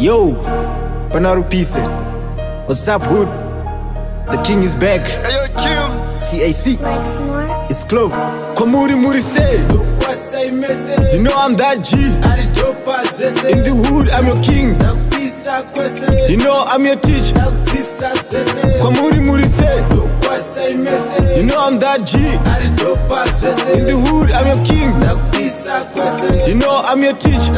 Yo, Panaru Peace. What's up, Hood? The king is back. Ayo Kim TAC, Like more? it's Clove. Kwamuri Muri say, you know I'm that G. In the hood, I'm your king. You know I'm your teacher. Kwamuri Muri say, you know I'm that G. In the hood, I'm your king. You know I'm your teacher.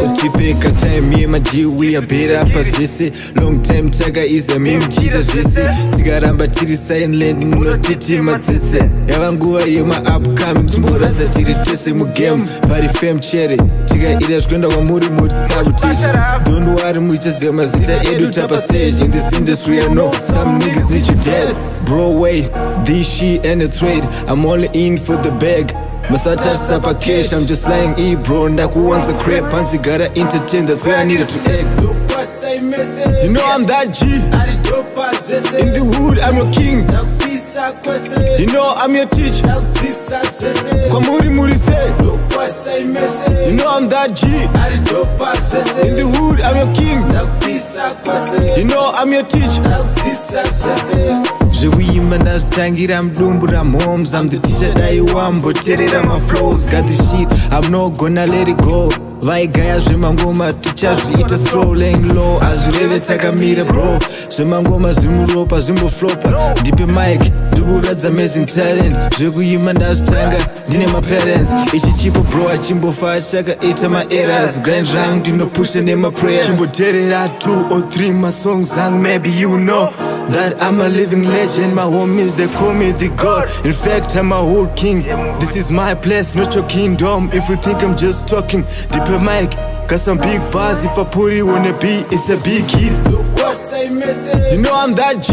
kutipeka time yemaji we are better zvese long time takaiza mimjita zvese tikaramba tiri silent munotiti matsetse yava nguva yemaupcoming timboradza tiri tese mugame bari fam chere tikaita zvikuenda kwamuri mutisabuticha don't worry muchiziva mazita edu tapa stage. In this industry i know some niggas need you dead. Bro wait this shit and the trade i'm only in for the bag masatarisa pacash i'm just lying e bro ndakuwanza crap hanzi gotta entertain that's where i needed to act you know i'm that g. In the hood i'm your king. You know i'm your teacher. Kwamuri muri say you know i'm that g. In the hood i'm your king. You know i'm your teacher zvekuimba ndazvitangira mudumbu ramhomes am the teacher dai wamboteerera maflows got the shit i'm not gonna let it go. Vaigaya zvemangoma tichazviita slow laying low. Hazvireve takamira bro. Zvemangoma zvimuropa zvimboflopa ndipe mike ndikuratidza amazing talent. Zvekuimba ndazvitanga ndine maparents ichi chipo bro achimbofa achakaita maeras grind rangu ndinopusha nemaprayers chimboteerera 2 or 3 masongs angu maybe you know that i'm a living legend my homies they call me the god in fact i'm a whole king. This is my place not your kingdom if you think i'm just talking deep mic. Got some big bars. If i put it on a beat it's a big hit. You know i'm that g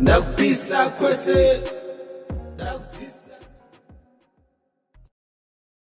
ndakupisa kwese